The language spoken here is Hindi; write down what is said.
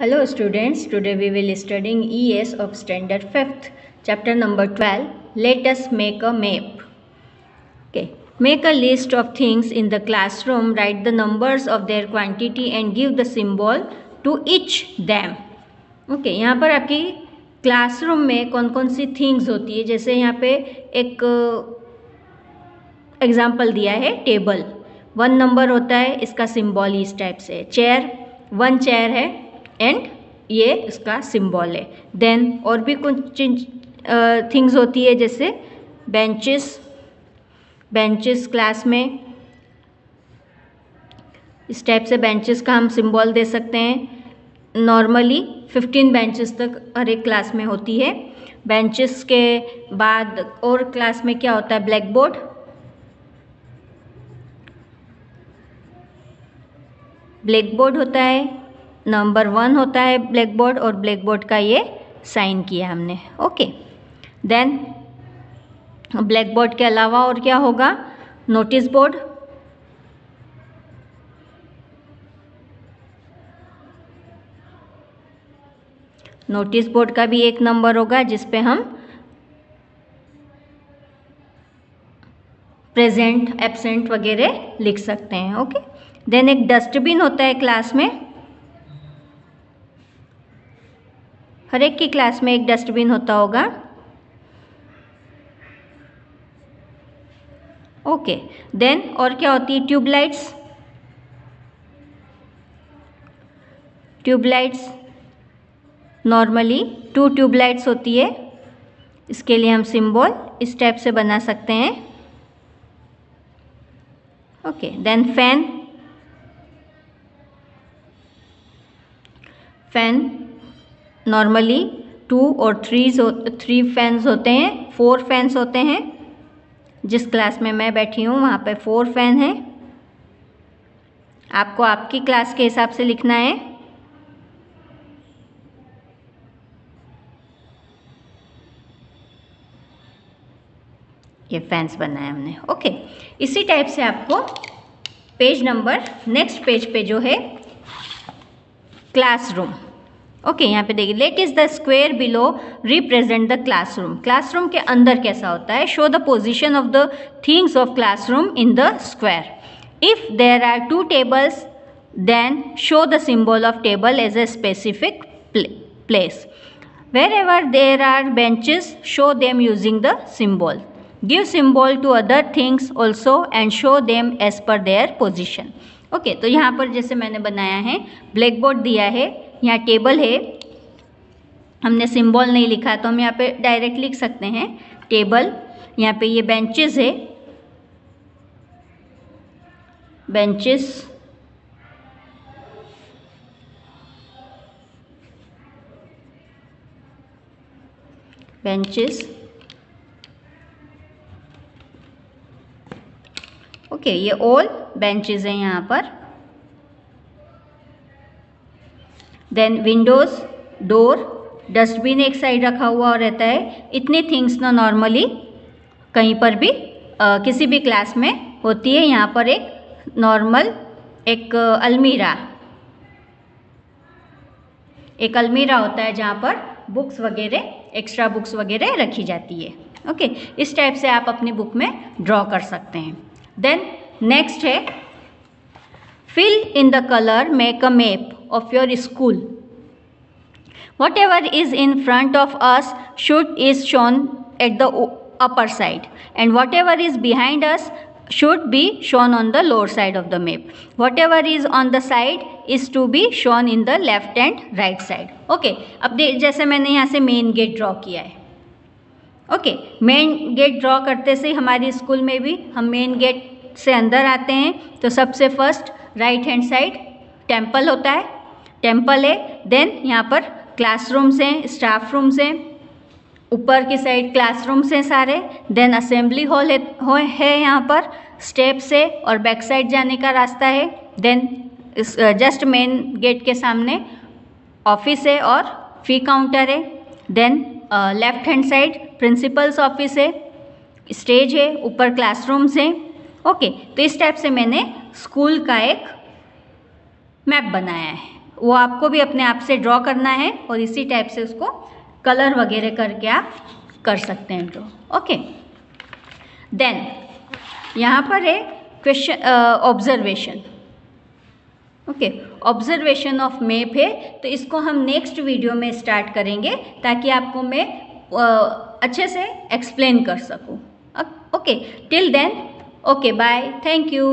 Hello students today we will studying E S of standard fifth chapter number twelve let's make a map okay make a list of things in the classroom right the numbers of their quantity and give the symbol to each them okay यहाँ पर आपकी क्लासरूम में कौन कौन सी थिंग्स होती है? जैसे यहाँ पे एक एग्ज़ाम्पल दिया है टेबल वन नंबर होता है, इसका सिम्बॉल इस टाइप से. चेयर वन चेयर है एंड ये इसका सिंबल है. देन और भी कुछ थिंग्स होती है जैसे बेंचेस बेंचेस क्लास में. इस टाइप से बेंचेस का हम सिंबल दे सकते हैं. नॉर्मली फिफ्टीन बेंचेस तक हर एक क्लास में होती है. बेंचेस के बाद और क्लास में क्या होता है? ब्लैक बोर्ड ब्लैक बोर्ड होता है. नंबर वन होता है ब्लैक बोर्ड और ब्लैक बोर्ड का ये साइन किया हमने। ओके। देन ब्लैक बोर्ड के अलावा और क्या होगा? नोटिस बोर्ड नोटिस बोर्ड का भी एक नंबर होगा जिस पे हम प्रेजेंट एबसेंट वगैरह लिख सकते हैं। ओके। देन एक डस्टबिन होता है क्लास में। हर एक की क्लास में एक डस्टबिन होता होगा। ओके, देन और क्या होती है? Tubelights tubelights normally, two tubelights होती है। इसके लिए हम सिंबल इस टाइप से बना सकते हैं। Okay, then fan. Fan normally two और थ्रीज हो थ्री फैंस होते हैं फोर फैंस होते हैं। जिस क्लास में मैं बैठी हूँ, वहाँ पे फोर फ़ैन हैं। आपको आपकी क्लास के हिसाब से लिखना है। ये फैंस बनाए हमने। ओके इसी टाइप से आपको पेज नंबर नेक्स्ट पेज पे जो है क्लासरूम ओके यहाँ पे देखिए let is the square below represent the classroom classroom के अंदर कैसा होता है? Show the position of the things of classroom in the square if there are two tables then show the symbol of table as a specific place wherever there are benches show them using the symbol give symbol to other things also and show them as per their position okay तो यहाँ पर जैसे मैंने बनाया है ब्लैक बोर्ड दिया है यहाँ टेबल है। हमने सिंबल नहीं लिखा तो हम यहाँ पे डायरेक्ट लिख सकते हैं। टेबल, यहाँ पे ये बेंचेस है। बेंचेस। बेंचेस। ओके, ये ऑल बेंचेस हैं यहाँ पर। देन विंडोज़ डोर डस्टबिन एक साइड रखा हुआ रहता है। इतनी थिंग्स ना नॉर्मली कहीं पर भी आ, किसी भी क्लास में होती है। यहाँ पर एक नॉर्मल एक अलमीरा। एक अलमीरा होता है जहाँ पर बुक्स वगैरह एक्स्ट्रा बुक्स वगैरह रखी जाती है। ओके इस टाइप से आप अपनी बुक में ड्रॉ कर सकते हैं। देन नेक्स्ट है fill in the colour make a map school whatever is in front of us should is shown at the upper side and whatever is behind us should be shown on the lower side of the map. Whatever is on the side is to be shown in the left and right side. Okay, अब जैसे मैंने यहाँ से मेन गेट ड्रॉ किया है ओके मेन गेट ड्रॉ करते से हमारी स्कूल में भी हम मेन गेट से अंदर आते हैं तो सबसे first right hand side temple होता है टेंपल है देन यहाँ पर क्लासरूम्स हैं स्टाफ रूम्स हैं ऊपर की साइड क्लासरूम्स हैं सारे देन असेंबली हॉल है, है यहाँ पर स्टेप्स है और बैक साइड जाने का रास्ता है देन जस्ट मेन गेट के सामने ऑफ़िस है और फ़ी काउंटर है then left hand side principal's office है स्टेज है ऊपर क्लासरूम्स हैं ओके तो इस टाइप से मैंने स्कूल का एक मैप बनाया है। वो आपको भी अपने आप से ड्रॉ करना है और इसी टाइप से उसको कलर वगैरह करके आप कर सकते हैं ड्रॉ ओके देन यहाँ पर है question observation okay observation of map है तो इसको हम नेक्स्ट वीडियो में स्टार्ट करेंगे ताकि आपको मैं uh, अच्छे से एक्सप्लेन कर सकूँ. Okay till then okay bye thank you